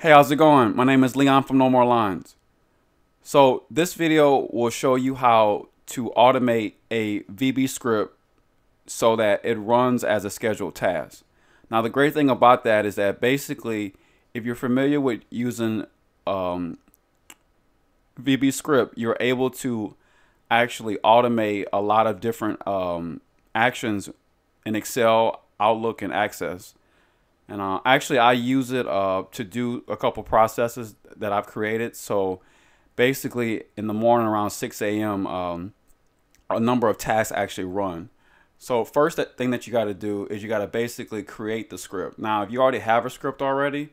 Hey, how's it going? My name is Leon from No More Lines. So this video will show you how to automate a VB script so that it runs as a scheduled task. Now the great thing about that is that basically if you're familiar with using um, VB script, you're able to actually automate a lot of different um, actions in Excel, Outlook, and Access. And uh, actually, I use it uh, to do a couple processes that I've created. So basically, in the morning around 6 a.m., um, a number of tasks actually run. So first thing that you got to do is you got to basically create the script. Now, if you already have a script already,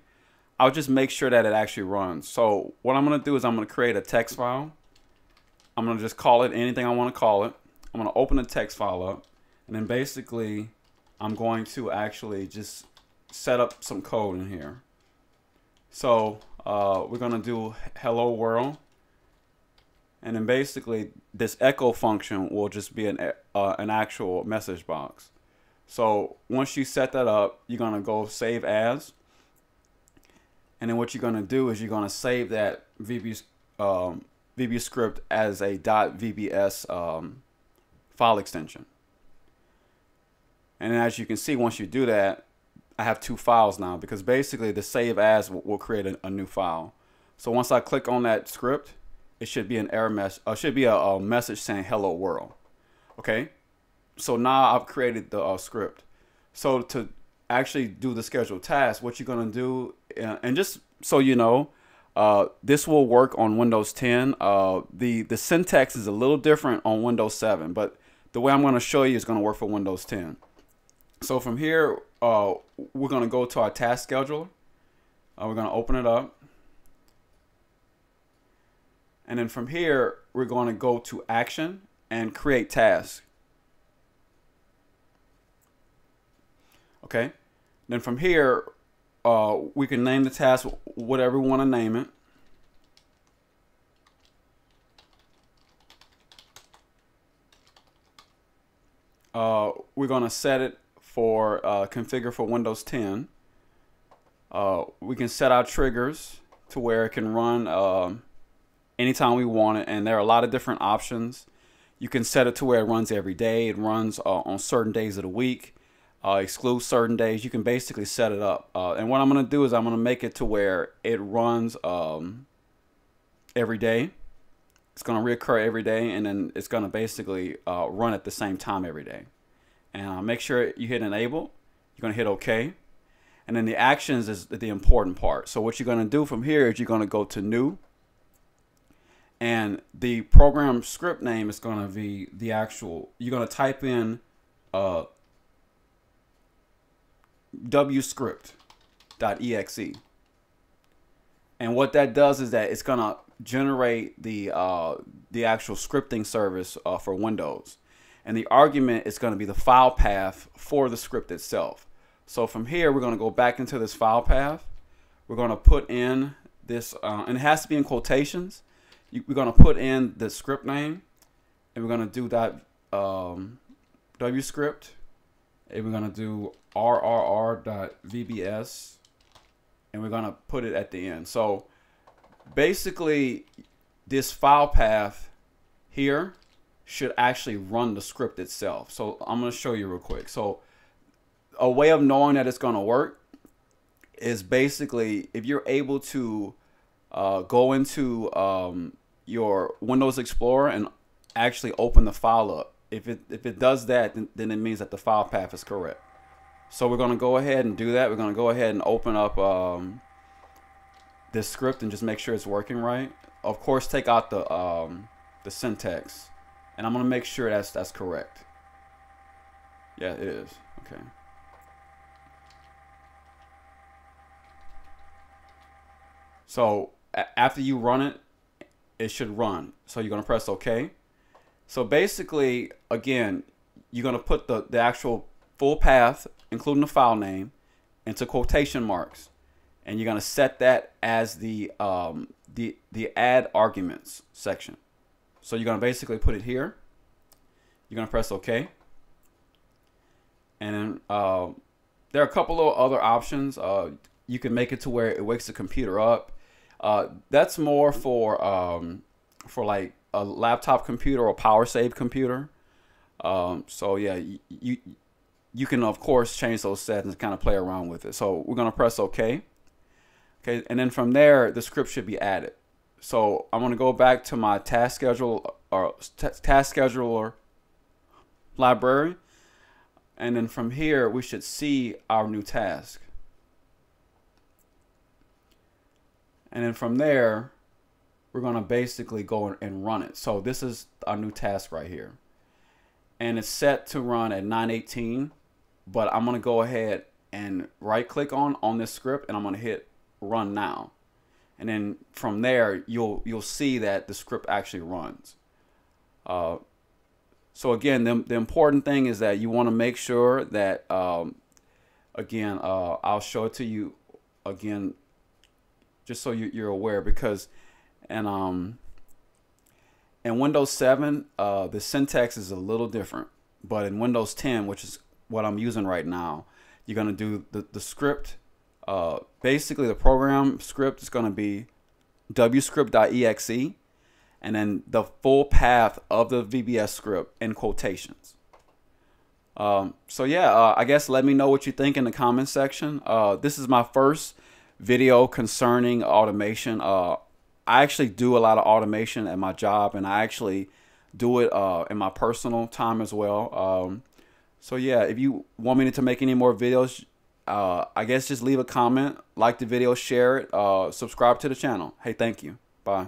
I'll just make sure that it actually runs. So what I'm going to do is I'm going to create a text file. I'm going to just call it anything I want to call it. I'm going to open the text file up. And then basically, I'm going to actually just set up some code in here. So uh, we're going to do hello world. And then basically this echo function will just be an, uh, an actual message box. So once you set that up, you're going to go save as. And then what you're going to do is you're going to save that VB, um, VB script as a .vbs um, file extension. And as you can see, once you do that, I have two files now because basically the save as will, will create a, a, new file. So once I click on that script, it should be an error message, uh, should be a, a, message saying hello world. Okay. So now I've created the uh, script. So to actually do the scheduled task, what you're going to do, uh, and just so you know, uh, this will work on Windows 10. Uh, the, the syntax is a little different on Windows 7, but the way I'm going to show you is going to work for Windows 10. So from here, uh, we're going to go to our task scheduler. Uh, we're going to open it up. And then from here, we're going to go to action and create task. Okay. Then from here, uh, we can name the task whatever we want to name it. Uh, we're going to set it for uh, configure for Windows 10. Uh, we can set our triggers to where it can run uh, anytime we want it, and there are a lot of different options. You can set it to where it runs every day. It runs uh, on certain days of the week. Uh, exclude certain days. You can basically set it up. Uh, and what I'm going to do is I'm going to make it to where it runs um, every day. It's going to reoccur every day, and then it's going to basically run at the same time every day uh, make sure you hit enable. You're going to hit OK. And then the actions is the important part. So what you're going to do from here is you're going to go to new. And the program script name is going to be the actual, you're going to type in uh, wscript.exe. And what that does is that it's going to generate the uh, the actual scripting service uh, for Windows and the argument is going to be the file path for the script itself. So from here, we're going to go back into this file path. We're going to put in this, uh, and it has to be in quotations. You, we're going to put in the script name, and we're going to do that um, W script, and we're going to do rrr.vbs, and we're going to put it at the end. So basically, this file path here should actually run the script itself. So I'm going to show you real quick. So a way of knowing that it's going to work is basically if you're able to uh, go into um, your Windows Explorer and actually open the file up. If it if it does that, then, then it means that the file path is correct. So we're going to go ahead and do that. We're going to go ahead and open up um, this script and just make sure it's working right. Of course, take out the um, the syntax. And I'm going to make sure that's that's correct. Yeah, it is. Okay. So after you run it, it should run. So you're going to press OK. So basically, again, you're going to put the, the actual full path, including the file name, into quotation marks. And you're going to set that as the, um, the, the add arguments section. So you're going to basically put it here. You're going to press OK. And then uh, there are a couple of other options. Uh, you can make it to where it wakes the computer up. Uh, that's more for um, for like a laptop computer or power save computer. Um, so yeah, you, you you can of course change those settings kind of play around with it. So we're gonna press OK. Okay, and then from there the script should be added. So I'm gonna go back to my task schedule uh, or task scheduler library, and then from here we should see our new task. And then from there, we're going to basically go and run it. So this is our new task right here. And it's set to run at 918, but I'm going to go ahead and right click on on this script and I'm going to hit run now. And then from there, you'll you'll see that the script actually runs. Uh, so again, the, the important thing is that you want to make sure that, um, again, uh, I'll show it to you again just so you, you're aware because and um in Windows 7 uh, the syntax is a little different but in Windows 10 which is what I'm using right now you're gonna do the, the script uh, basically the program script is gonna be wscript.exe and then the full path of the VBS script in quotations um, so yeah uh, I guess let me know what you think in the comment section uh, this is my first video concerning automation. Uh, I actually do a lot of automation at my job, and I actually do it uh, in my personal time as well. Um, so yeah, if you want me to make any more videos, uh, I guess just leave a comment, like the video, share it, uh, subscribe to the channel. Hey, thank you. Bye.